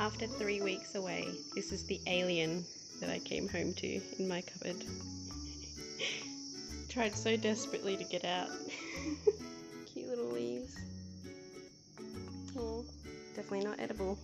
After three weeks away, this is the alien that I came home to in my cupboard. Tried so desperately to get out. Cute little leaves. Oh, definitely not edible.